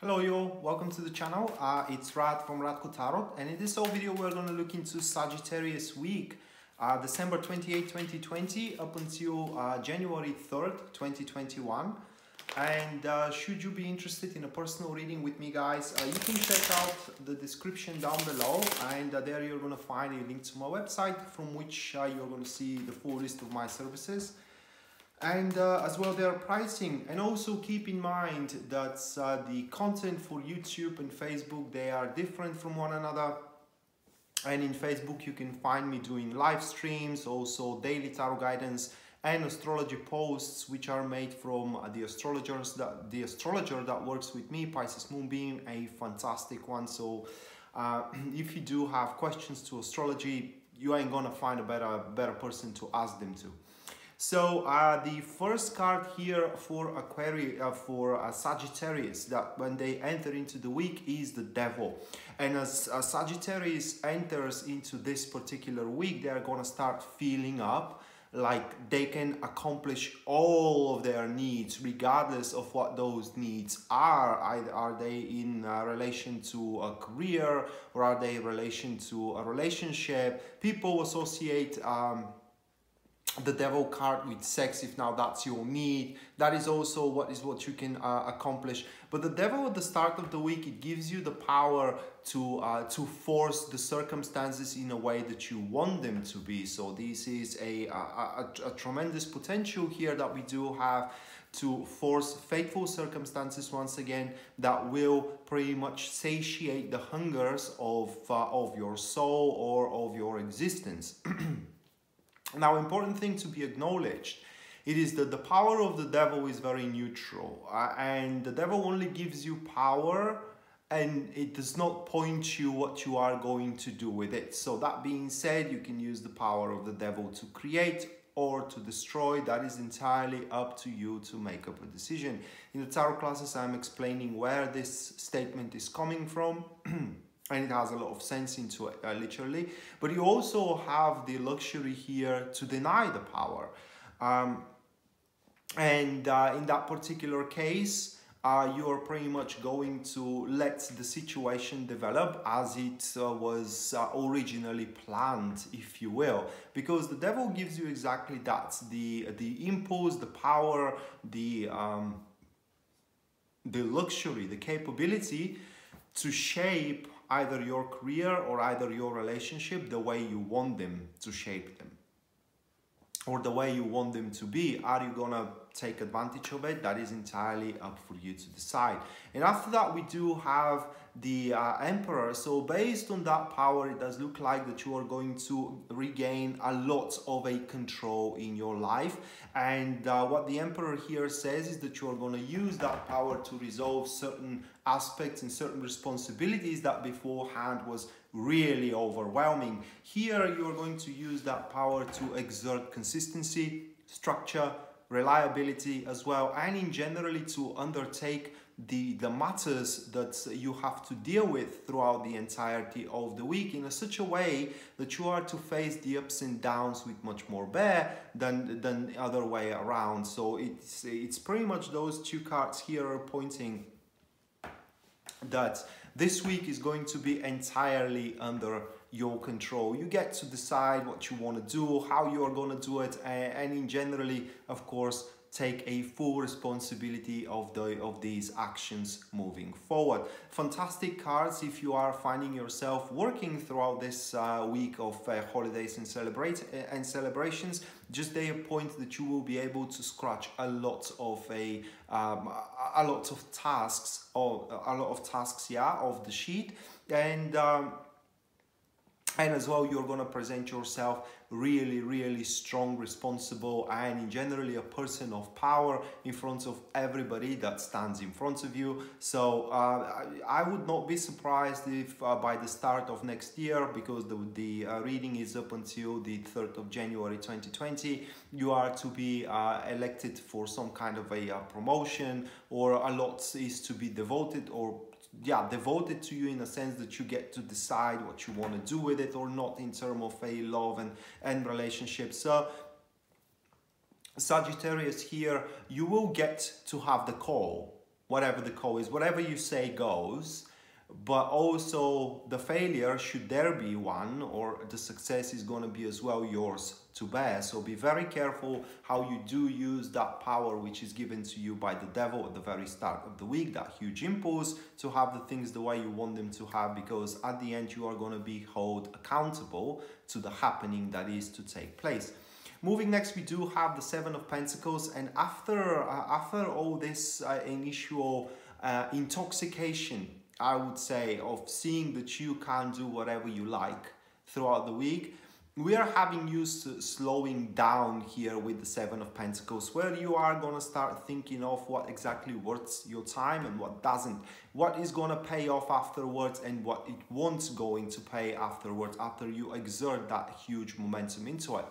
Hello you all, welcome to the channel. Uh, it's Rad from Radko Tarot and in this whole video we're going to look into Sagittarius week, uh, December 28, 2020 up until uh, January 3rd, 2021. And uh, should you be interested in a personal reading with me guys, uh, you can check out the description down below and uh, there you're going to find a link to my website from which you're going to see the full list of my services and uh, as well their pricing. And also keep in mind that uh, the content for youtube and facebook they are different from one another. And in facebook you can find me doing live streams also daily tarot guidance and astrology posts which are made from the astrologers that the astrologer that works with me pisces moonbeam a fantastic one. So uh, if you do have questions to astrology you ain't gonna find a better better person to ask them to so uh, the first card here for Aquarius, uh, for uh, Sagittarius, that when they enter into the week is the Devil. And as uh, Sagittarius enters into this particular week, they are going to start feeling up like they can accomplish all of their needs regardless of what those needs are either are they in relation to a career or are they in relation to a relationship people associate um, the devil card with sex if now that's your need. That is also what is what you can uh, accomplish. But the devil at the start of the week it gives you the power to uh, to force the circumstances in a way that you want them to be. So this is a, a, a, a tremendous potential here that we do have to force fateful circumstances once again that will pretty much satiate the hungers of uh, of your soul or of your existence Now, important thing to be acknowledged, it is that the power of the devil is very neutral uh, and the devil only gives you power and it does not point you what you are going to do with it. So that being said, you can use the power of the devil to create or to destroy. That is entirely up to you to make up a decision. In the tarot classes, I'm explaining where this statement is coming from. and it has a lot of sense into it, uh, literally. But you also have the luxury here to deny the power. Um, and uh, in that particular case, uh, you are pretty much going to let the situation develop as it uh, was uh, originally planned, if you will, because the devil gives you exactly that: the the impulse, the power, the um, the luxury, the capability to shape either your career or either your relationship the way you want them to shape them or the way you want them to be. Are you gonna take advantage of it? That is entirely up for you to decide. And after that, we do have the uh, Emperor. So based on that power, it does look like that you are going to regain a lot of a control in your life. And uh, what the Emperor here says is that you are going to use that power to resolve certain aspects and certain responsibilities that beforehand was really overwhelming. Here you are going to use that power to exert consistency, structure, reliability as well, and in generally to undertake the, the matters that you have to deal with throughout the entirety of the week in a, such a way that you are to face the ups and downs with much more bear than, than the other way around. So it's, it's pretty much those two cards here are pointing that this week is going to be entirely under your control. You get to decide what you want to do, how you are going to do it, and in generally, of course, take a full responsibility of the of these actions moving forward. Fantastic cards if you are finding yourself working throughout this uh, week of uh, holidays and celebrate uh, and celebrations. Just a point that you will be able to scratch a lot of a um, a lot of tasks or a lot of tasks yeah of the sheet. And um, and as well you're going to present yourself really really strong responsible and in generally a person of power in front of everybody that stands in front of you. So uh, I, I, would not be surprised if uh, by the start of next year because the, the uh, reading is up until the 3rd of January 2020 you are to be uh, elected for some kind of a uh, promotion or a lot is to be devoted or yeah devoted to you in a sense that you get to decide what you want to do with it or not in terms of a love and and relationship. So Sagittarius here you will get to have the call whatever the call is, whatever you say goes, but also the failure, should there be one, or the success is going to be as well yours to bear. So be very careful how you do use that power which is given to you by the devil at the very start of the week, that huge impulse to have the things the way you want them to have, because at the end you are going to be held accountable to the happening that is to take place. Moving next, we do have the Seven of Pentacles, and after uh, after all this uh, initial uh, intoxication, I would say, of seeing that you can do whatever you like throughout the week, we are having used to slowing down here with the Seven of Pentacles, where you are going to start thinking of what exactly worth your time and what doesn't. What is going to pay off afterwards and what it won't going to pay afterwards after you exert that huge momentum into it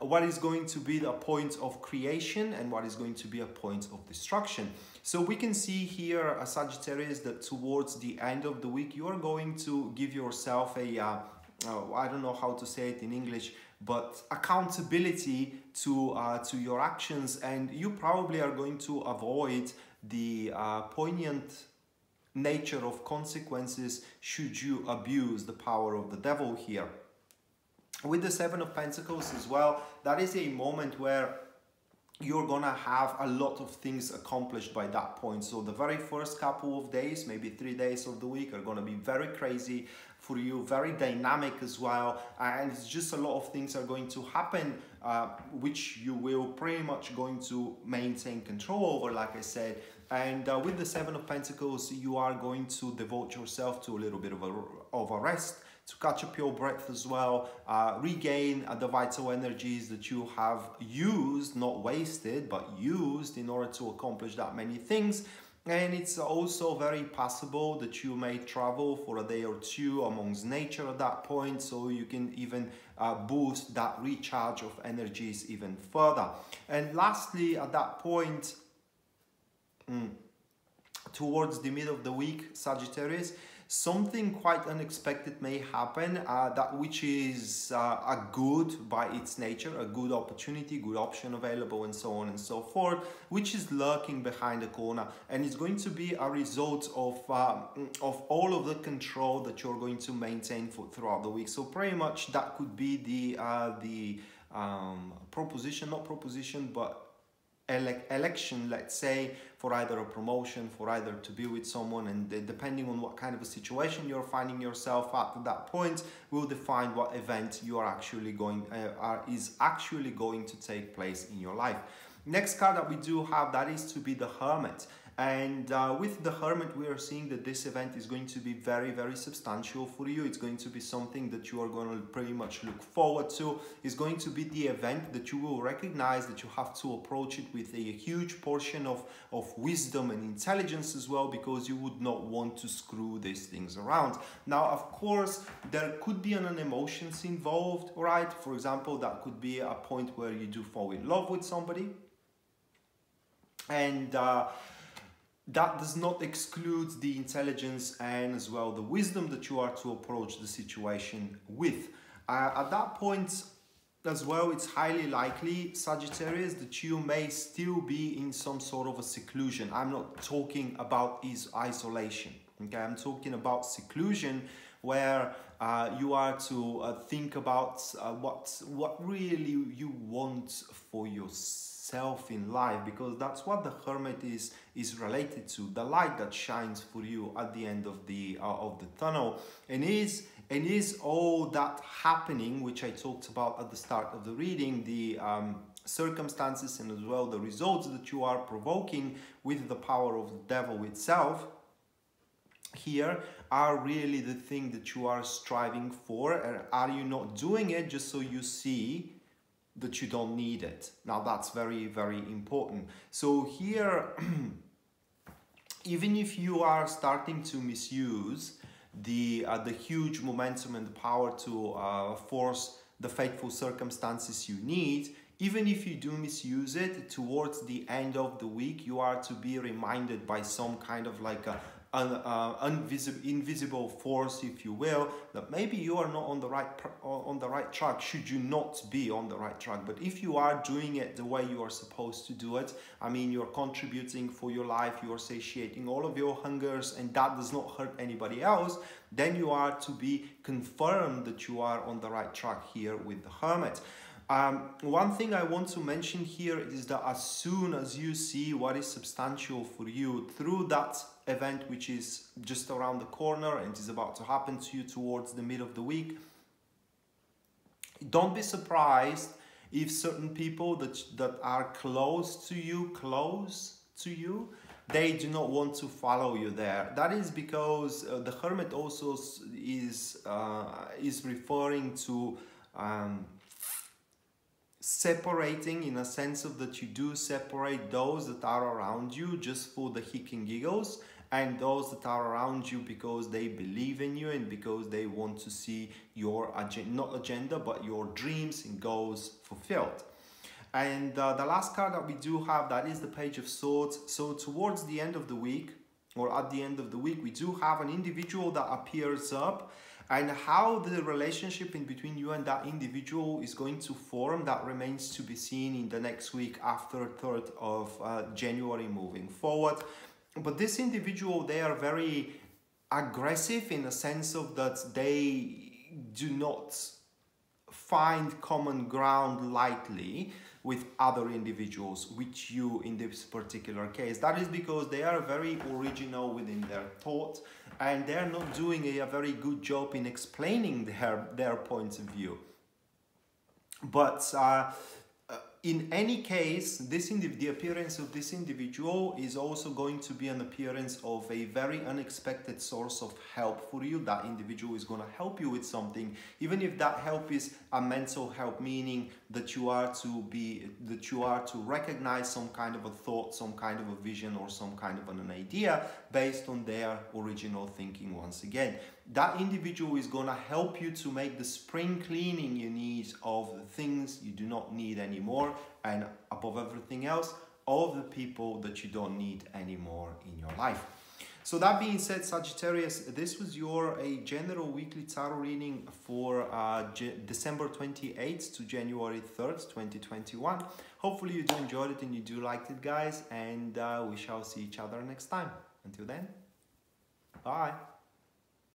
what is going to be a point of creation and what is going to be a point of destruction. So we can see here, a Sagittarius, that towards the end of the week, you are going to give yourself a, uh, uh, I don't know how to say it in English, but accountability to, uh, to your actions and you probably are going to avoid the uh, poignant nature of consequences should you abuse the power of the devil here with the seven of pentacles as well that is a moment where you're gonna have a lot of things accomplished by that point. So the very first couple of days maybe three days of the week are gonna be very crazy for you very dynamic as well. And it's just a lot of things are going to happen uh, which you will pretty much going to maintain control over like I said. And uh, with the seven of pentacles you are going to devote yourself to a little bit of a, of a rest to catch up your breath as well, uh, regain uh, the vital energies that you have used, not wasted, but used in order to accomplish that many things. And it's also very possible that you may travel for a day or two amongst nature at that point, so you can even uh, boost that recharge of energies even further. And lastly, at that point, mm, towards the middle of the week, Sagittarius, something quite unexpected may happen uh, that which is uh, a good by its nature a good opportunity good option available and so on and so forth which is lurking behind the corner. And it's going to be a result of uh, of all of the control that you're going to maintain for throughout the week. So pretty much that could be the uh, the um, proposition not proposition but ele election, let's say, for either a promotion, for either to be with someone, and depending on what kind of a situation you're finding yourself at at that point, will define what event you are actually going uh, are, is actually going to take place in your life. Next card that we do have that is to be the Hermit. And uh, with the Hermit, we are seeing that this event is going to be very, very substantial for you. It's going to be something that you are going to pretty much look forward to. It's going to be the event that you will recognize that you have to approach it with a huge portion of, of wisdom and intelligence as well, because you would not want to screw these things around. Now, of course, there could be an, emotions involved, right? For example, that could be a point where you do fall in love with somebody. And uh, that does not exclude the intelligence and as well the wisdom that you are to approach the situation with. Uh, at that point as well, it's highly likely, Sagittarius, that you may still be in some sort of a seclusion. I'm not talking about is isolation, okay? I'm talking about seclusion where uh, you are to uh, think about uh, what, what really you want for yourself self in life because that's what the hermit is is related to the light that shines for you at the end of the uh, of the tunnel. And is and is all that happening which i talked about at the start of the reading the um, circumstances and as well the results that you are provoking with the power of the devil itself here are really the thing that you are striving for. And are you not doing it? Just so you see that you don't need it. Now that's very, very important. So here, even if you are starting to misuse the, uh, the huge momentum and the power to uh, force the fateful circumstances you need, even if you do misuse it, towards the end of the week, you are to be reminded by some kind of like a an uh, invisible, force, if you will, that maybe you are not on the right on the right track. Should you not be on the right track, but if you are doing it the way you are supposed to do it, I mean, you're contributing for your life, you are satiating all of your hungers, and that does not hurt anybody else. Then you are to be confirmed that you are on the right track here with the hermit. Um, one thing I want to mention here is that as soon as you see what is substantial for you through that event, which is just around the corner and is about to happen to you towards the mid of the week, don't be surprised if certain people that, that are close to you, close to you, they do not want to follow you there. That is because uh, the hermit also is, uh, is referring to um, separating in a sense of that you do separate those that are around you just for the hick and giggles and those that are around you because they believe in you and because they want to see your agenda, not agenda but your dreams and goals fulfilled. And uh, the last card that we do have that is the page of swords. So towards the end of the week or at the end of the week we do have an individual that appears up and how the relationship in between you and that individual is going to form that remains to be seen in the next week after 3rd of uh, January moving forward. But this individual they are very aggressive in a sense of that they do not find common ground lightly with other individuals which you in this particular case that is because they are very original within their thought and they're not doing a, a very good job in explaining their, their points of view. But uh, in any case, this the appearance of this individual is also going to be an appearance of a very unexpected source of help for you. That individual is going to help you with something, even if that help is a mental help, meaning that you are to be that you are to recognize some kind of a thought, some kind of a vision, or some kind of an idea based on their original thinking. Once again, that individual is going to help you to make the spring cleaning you need of the things you do not need anymore and above everything else all the people that you don't need anymore in your life. So that being said sagittarius this was your a general weekly tarot reading for uh, december 28th to january 3rd 2021 hopefully you do enjoyed it and you do liked it guys and uh, we shall see each other next time until then bye